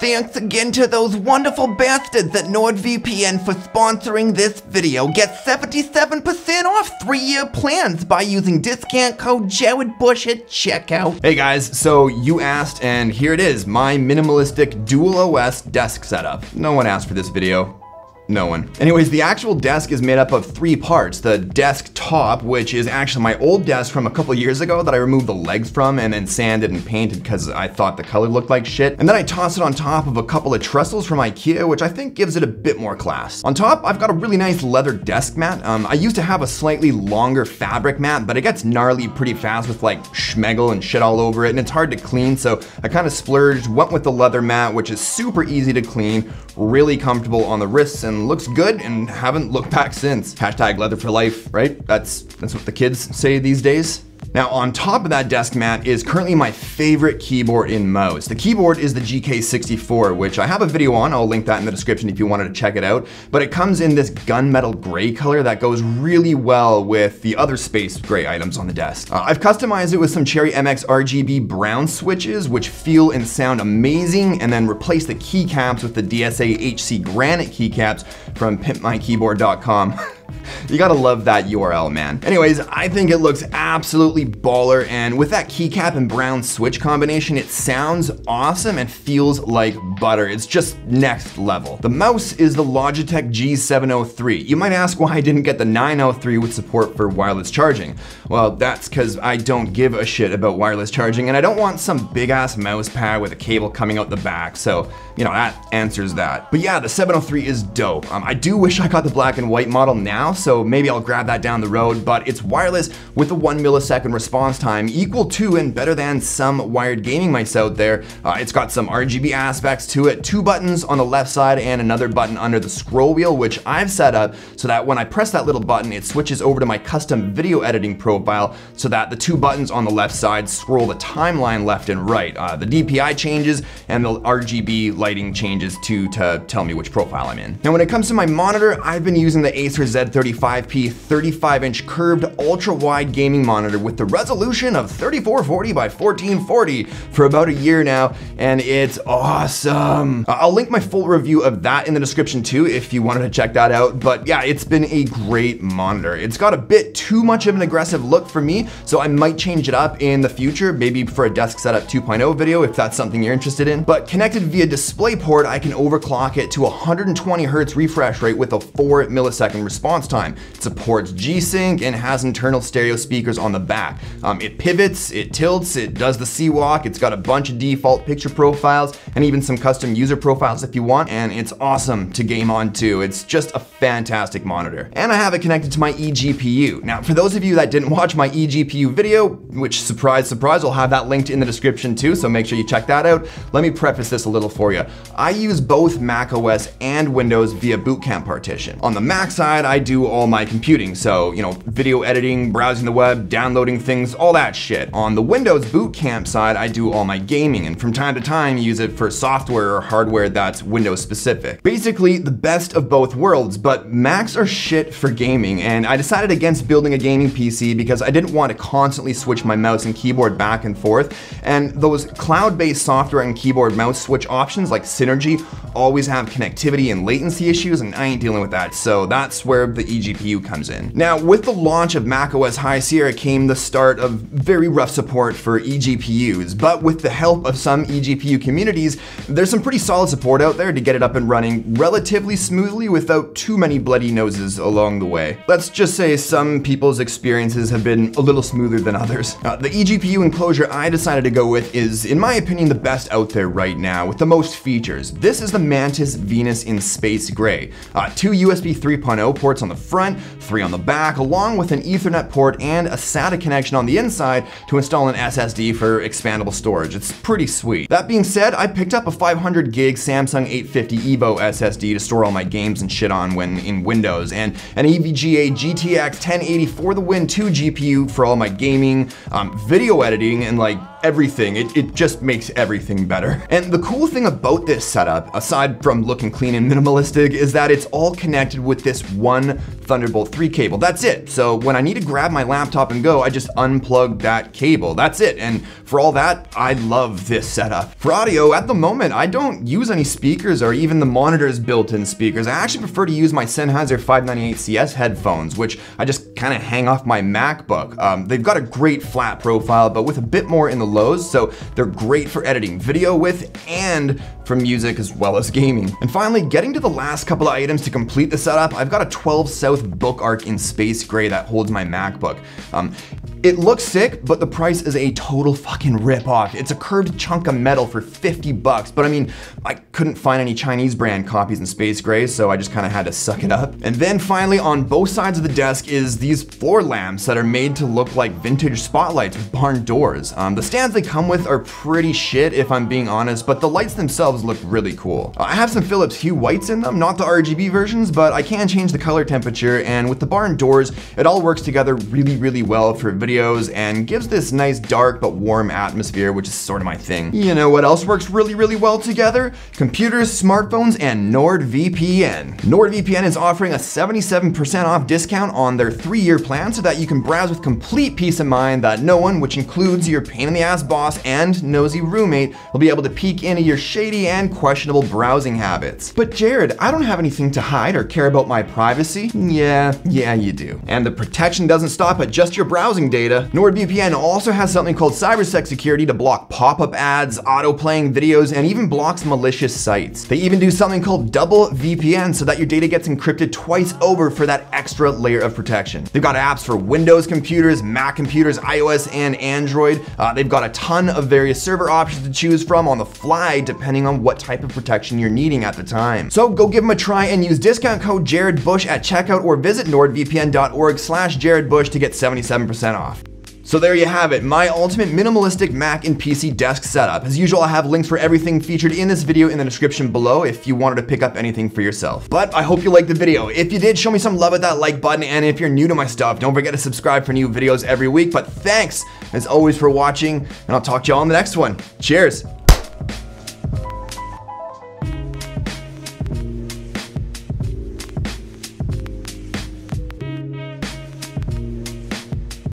Thanks again to those wonderful bastards at NordVPN for sponsoring this video. Get 77% off three-year plans by using discount code Jared Busch at checkout. Hey guys, so you asked and here it is, my minimalistic dual OS desk setup. No one asked for this video. No one. Anyways, the actual desk is made up of three parts. The desk top, which is actually my old desk from a couple years ago that I removed the legs from and then sanded and painted because I thought the color looked like shit. And then I toss it on top of a couple of trestles from Ikea, which I think gives it a bit more class. On top, I've got a really nice leather desk mat. Um, I used to have a slightly longer fabric mat, but it gets gnarly pretty fast with like schmegel and shit all over it, and it's hard to clean, so I kind of splurged, went with the leather mat, which is super easy to clean, really comfortable on the wrists, and looks good and haven't looked back since. Hashtag leather for life, right? That's, that's what the kids say these days. Now on top of that desk mat is currently my favorite keyboard in mouse. The keyboard is the GK64, which I have a video on, I'll link that in the description if you wanted to check it out, but it comes in this gunmetal gray color that goes really well with the other space gray items on the desk. Uh, I've customized it with some Cherry MX RGB brown switches, which feel and sound amazing, and then replace the keycaps with the DSA HC granite keycaps from pimpmykeyboard.com. You gotta love that URL, man. Anyways, I think it looks absolutely baller, and with that keycap and brown switch combination, it sounds awesome and feels like butter. It's just next level. The mouse is the Logitech G703. You might ask why I didn't get the 903 with support for wireless charging. Well, that's because I don't give a shit about wireless charging, and I don't want some big ass mouse pad with a cable coming out the back, so, you know, that answers that. But yeah, the 703 is dope. Um, I do wish I got the black and white model now, so maybe I'll grab that down the road, but it's wireless with a one millisecond response time equal to and better than some wired gaming mice out there. Uh, it's got some RGB aspects to it, two buttons on the left side and another button under the scroll wheel, which I've set up so that when I press that little button, it switches over to my custom video editing profile so that the two buttons on the left side scroll the timeline left and right. Uh, the DPI changes and the RGB lighting changes too to tell me which profile I'm in. Now when it comes to my monitor, I've been using the Acer Z30 35p 35 inch curved ultra wide gaming monitor with the resolution of 3440 by 1440 for about a year now, and it's awesome. Uh, I'll link my full review of that in the description too if you wanted to check that out. But yeah, it's been a great monitor. It's got a bit too much of an aggressive look for me, so I might change it up in the future, maybe for a desk setup 2.0 video if that's something you're interested in. But connected via DisplayPort, I can overclock it to 120 hertz refresh rate with a 4 millisecond response time. It supports G-Sync and has internal stereo speakers on the back. Um, it pivots, it tilts, it does the C-Walk, it's got a bunch of default picture profiles and even some custom user profiles if you want, and it's awesome to game on too. It's just a fantastic monitor. And I have it connected to my eGPU. Now, for those of you that didn't watch my eGPU video, which surprise, surprise, I'll have that linked in the description too, so make sure you check that out. Let me preface this a little for you. I use both Mac OS and Windows via Boot Camp partition. On the Mac side, I do all my computing. So, you know, video editing, browsing the web, downloading things, all that shit. On the Windows Boot Camp side, I do all my gaming and from time to time use it for software or hardware that's Windows specific. Basically, the best of both worlds, but Macs are shit for gaming and I decided against building a gaming PC because I didn't want to constantly switch my mouse and keyboard back and forth. And those cloud-based software and keyboard mouse switch options like Synergy always have connectivity and latency issues and I ain't dealing with that. So that's where the eGPU comes in. Now, with the launch of macOS High Sierra came the start of very rough support for eGPUs, but with the help of some eGPU communities, there's some pretty solid support out there to get it up and running relatively smoothly without too many bloody noses along the way. Let's just say some people's experiences have been a little smoother than others. Uh, the eGPU enclosure I decided to go with is, in my opinion, the best out there right now with the most features. This is the Mantiz Venus in Space Gray. Uh, two USB 3.0 ports on the front, three on the back, along with an ethernet port and a SATA connection on the inside to install an SSD for expandable storage. It's pretty sweet. That being said, I picked up a 500 gig Samsung 850 EVO SSD to store all my games and shit on when in Windows, and an EVGA GTX 1080 for the Win 2 GPU for all my gaming, um, video editing, and like everything. It, it just makes everything better. And the cool thing about this setup, aside from looking clean and minimalistic, is that it's all connected with this one Thunderbolt 3 cable. That's it. So when I need to grab my laptop and go, I just unplug that cable. That's it. And for all that, I love this setup. For audio, at the moment, I don't use any speakers or even the monitor's built-in speakers. I actually prefer to use my Sennheiser 598CS headphones, which I just kind of hang off my MacBook. Um, they've got a great flat profile, but with a bit more in the lows, so they're great for editing video with and for music as well as gaming. And finally, getting to the last couple of items to complete the setup, I've got a 12 South book arc in space gray that holds my MacBook. Um, it looks sick, but the price is a total fucking ripoff. It's a curved chunk of metal for 50 bucks, but I mean, I couldn't find any Chinese brand copies in Space Gray, so I just kind of had to suck it up. And then finally, on both sides of the desk is these floor lamps that are made to look like vintage spotlights with barn doors. Um, the stands they come with are pretty shit, if I'm being honest, but the lights themselves look really cool. I have some Philips Hue whites in them, not the RGB versions, but I can change the color temperature, and with the barn doors, it all works together really, really well for videos and gives this nice dark but warm atmosphere, which is sort of my thing. You know what else works really, really well together? Computers, smartphones, and NordVPN. NordVPN is offering a 77% off discount on their three-year plan so that you can browse with complete peace of mind that no one, which includes your pain in the ass boss and nosy roommate, will be able to peek into your shady and questionable browsing habits. But Jared, I don't have anything to hide or care about my privacy. Yeah, yeah, you do. And the protection doesn't stop at just your browsing data. NordVPN also has something called CyberSec security to block pop-up ads, auto-playing videos, and even blocks malicious sites. They even do something called double VPN so that your data gets encrypted twice over for that extra layer of protection. They've got apps for Windows computers, Mac computers, iOS, and Android. Uh, they've got a ton of various server options to choose from on the fly depending on what type of protection you're needing at the time. So go give them a try and use discount code Jared Busch at checkout or visit nordvpn.org slash Jared Busch to get 77% off. So there you have it, my ultimate minimalistic Mac and PC desk setup. As usual, I have links for everything featured in this video in the description below if you wanted to pick up anything for yourself. But I hope you liked the video. If you did, show me some love with that like button, and if you're new to my stuff, don't forget to subscribe for new videos every week. But thanks, as always, for watching, and I'll talk to y'all in the next one. Cheers!